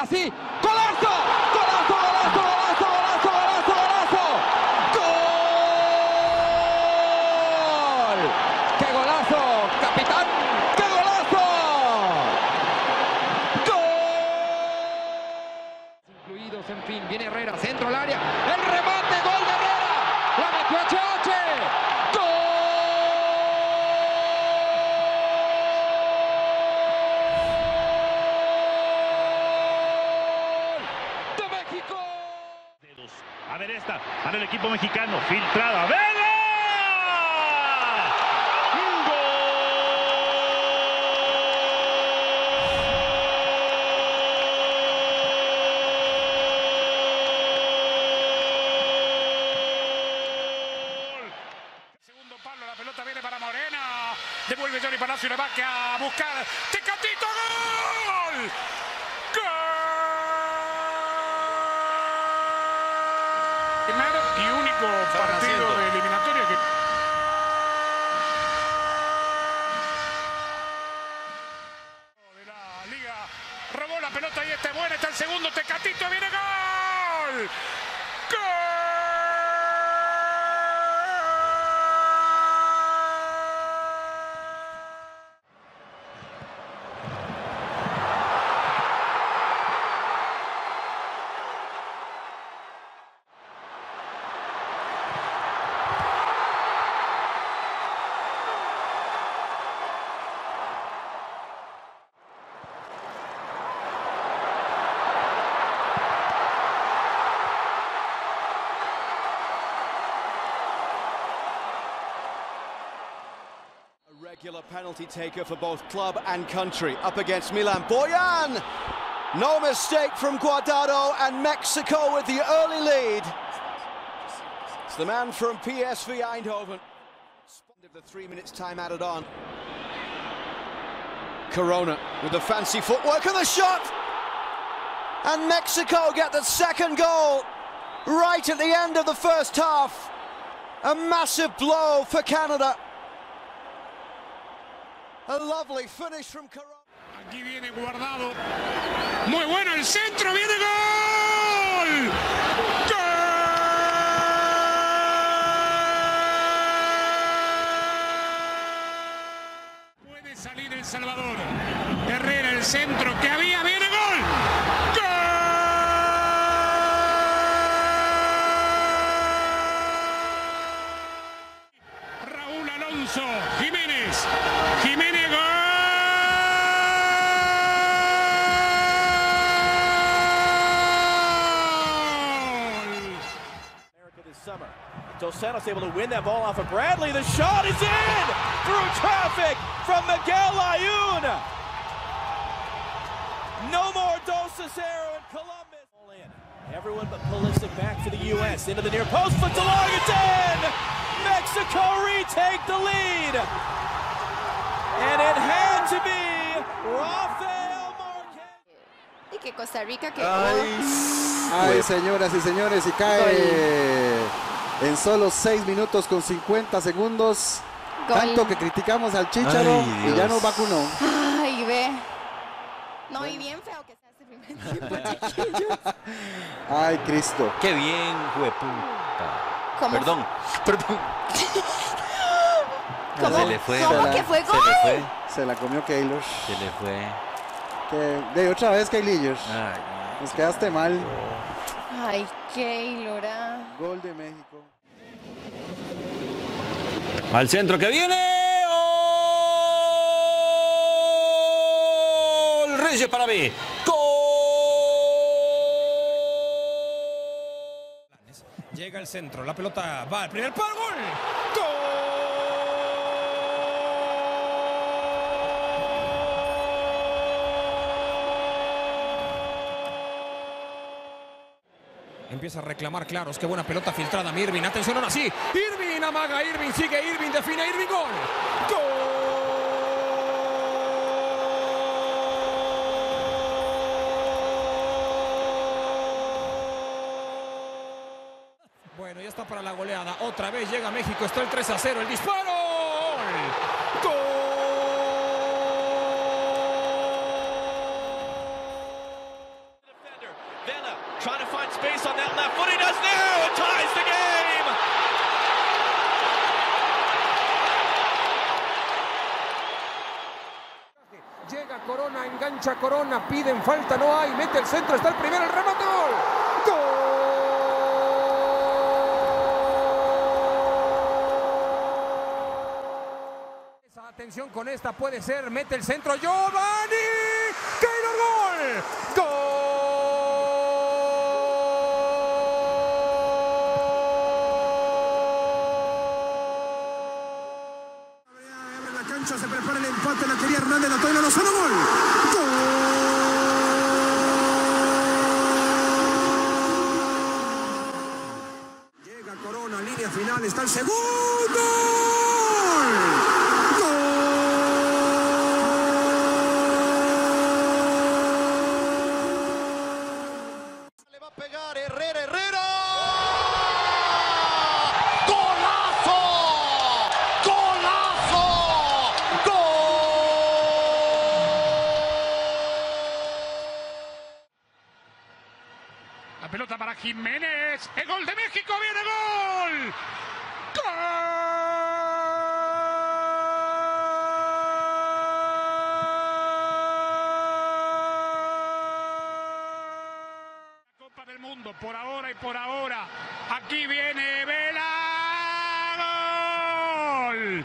Así. ¡Golazo! ¡Golazo, golazo, golazo, golazo, golazo, golazo! ¡Gol! ¡Qué golazo, capitán! ¡Qué golazo! ¡Gol! Incluidos, en fin, viene Herrera, centro al área. ¡El remate, gol de Herrera! ¡La metió HH! ¡Gol! ¡De México! dedos. A ver esta, para el equipo mexicano, filtrada. La Morena. Devuelve Johnny Palacio, le va a buscar. ¡Tecatito! ¡Gol! Partido de eliminatoria que. La liga robó la pelota y este buena, está el segundo, Tecatito, viene gol. A regular penalty taker for both club and country. Up against Milan. Boyan! No mistake from Guardado and Mexico with the early lead. It's the man from PSV Eindhoven. The three minutes time added on. Corona with the fancy footwork and the shot! And Mexico get the second goal right at the end of the first half. A massive blow for Canada. A lovely finish from Corona. Aquí viene guardado. Muy bueno el centro, viene gol. ¡Gol! Puede salir El Salvador. Herrera el centro que había, viene gol. ¡Gol! Raúl Alonso Jiménez. Jiménez gol. America this summer. Dos Santos able to win that ball off of Bradley. The shot is in through traffic from Miguel Ayun. No more Dos Cicero in Columbus. All in. Everyone but Pulisic back to the U.S. into the near post. Foot to. It's in. Mexico retake the lead. And it had to be Rafael Marquez. Y que Costa Rica quedó. Oh. Ay, señoras y señores, y cae en solo 6 minutos con 50 segundos. Gol. Tanto que criticamos al Chicharo Ay, y ya nos vacunó. Ay, ve. No, y bien feo que sea este primer tiempo, chiquillos. Ay, Cristo. Qué bien, jueputa. ¿Cómo? Perdón, perdón. ¿Cómo, Se le fue. ¿cómo Se que la- fue Se le fue, Se la comió Keylor. se le fue. Que, de otra vez, Keylillos. Ay, Nos quedaste mal. Ay, Keylor. ah. Gol de México. Al centro que viene. Gol. Reyes para mí. Gol. Llega el centro, la pelota va al primer palo, gol. ¡Gol! Empieza a reclamar claros, qué buena pelota filtrada, Irving, atención ahora sí, Irving amaga, Irving sigue, Irving define, Irving gol. ¡Gol! Bueno, ya está para la goleada. Otra vez llega México. Está el 3 a 0. El disparo. Trying to find space on that left foot. He does now. Ties the game. Llega Corona, engancha Corona, piden falta, no hay, mete el centro, está el primero, el remate. ¡Gol! ¡Gol! Atención con esta, puede ser, mete el centro, Giovanni, Keylor gol, gol. Se prepara el empate, la quería Hernández, la toina Lozano, gol. ¡Gol! Llega Corona, línea final, está el segundo. Le va a pegar Herrera, Herrera. ¡Golazo! ¡Golazo! La pelota para Jiménez. El gol de México. Viene gol. La Copa del Mundo por ahora y por ahora. Aquí viene Vela. Gol. Gol.